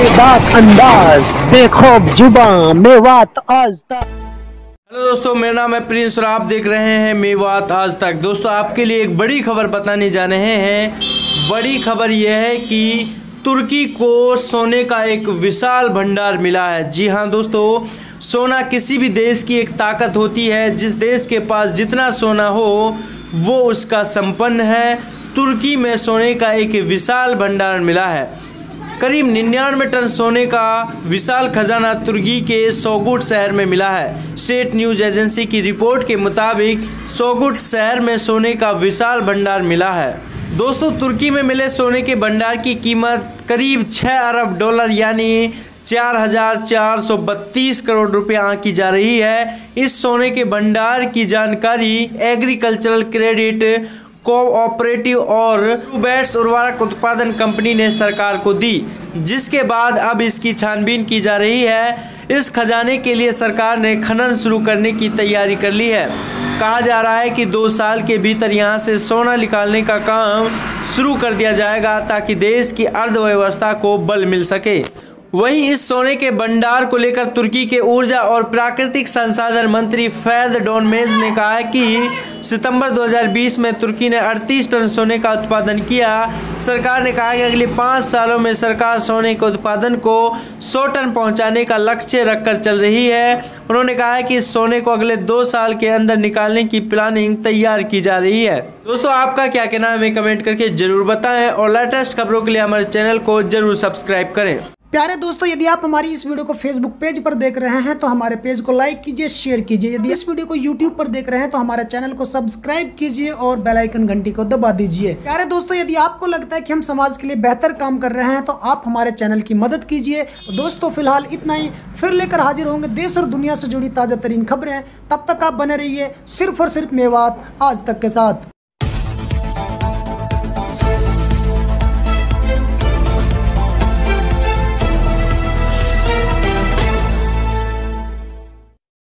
बेबाक अंदाज। बेखौफ जुबा, मेवात आज तक। हेलो दोस्तों, मेरा नाम है प्रिंस और आप देख रहे हैं मेवात आज तक। दोस्तों, आपके लिए एक बड़ी खबर बताने जा रहे हैं। बड़ी खबर यह है कि तुर्की को सोने का एक विशाल भंडार मिला है। जी हाँ दोस्तों, सोना किसी भी देश की एक ताकत होती है। जिस देश के पास जितना सोना हो, वो उसका संपन्न है। तुर्की में सोने का एक विशाल भंडार मिला है। करीब निन्यानवे टन सोने का विशाल खजाना तुर्की के सोगुट शहर में मिला है। स्टेट न्यूज़ एजेंसी की रिपोर्ट के मुताबिक सोगुट शहर में सोने का विशाल भंडार मिला है। दोस्तों, तुर्की में मिले सोने के भंडार की कीमत करीब 6 अरब डॉलर यानी चार हज़ार चार सौ बत्तीस करोड़ रुपए आंकी जा रही है। इस सोने के भंडार की जानकारी एग्रीकल्चरल क्रेडिट कोऑपरेटिव और ट्रूबेट्स उर्वरक उत्पादन कंपनी ने सरकार को दी, जिसके बाद अब इसकी छानबीन की जा रही है। इस खजाने के लिए सरकार ने खनन शुरू करने की तैयारी कर ली है। कहा जा रहा है कि दो साल के भीतर यहाँ से सोना निकालने का काम शुरू कर दिया जाएगा, ताकि देश की अर्थव्यवस्था को बल मिल सके। वहीं इस सोने के भंडार को लेकर तुर्की के ऊर्जा और प्राकृतिक संसाधन मंत्री फैद डोनमेज ने कहा है कि सितंबर 2020 में तुर्की ने 38 टन सोने का उत्पादन किया। सरकार ने कहा कि अगले पाँच सालों में सरकार सोने के उत्पादन को 100 टन पहुँचाने का लक्ष्य रखकर चल रही है। उन्होंने कहा है कि इस सोने को अगले दो साल के अंदर निकालने की प्लानिंग तैयार की जा रही है। दोस्तों, आपका क्या कहना है हमें कमेंट करके ज़रूर बताएँ और लेटेस्ट खबरों के लिए हमारे चैनल को ज़रूर सब्सक्राइब करें। प्यारे दोस्तों, यदि आप हमारी इस वीडियो को फेसबुक पेज पर देख रहे हैं तो हमारे पेज को लाइक कीजिए शेयर कीजिए। यदि इस वीडियो को यूट्यूब पर देख रहे हैं तो हमारे चैनल को सब्सक्राइब कीजिए और बेल आइकन घंटी को दबा दीजिए। प्यारे दोस्तों, यदि आपको लगता है कि हम समाज के लिए बेहतर काम कर रहे हैं तो आप हमारे चैनल की मदद कीजिए। दोस्तों, फ़िलहाल इतना ही। फिर लेकर हाजिर होंगे देश और दुनिया से जुड़ी ताज़ा तरीन खबरें। तब तक आप बने रहिए सिर्फ़ और सिर्फ़ मेवात आज तक के साथ।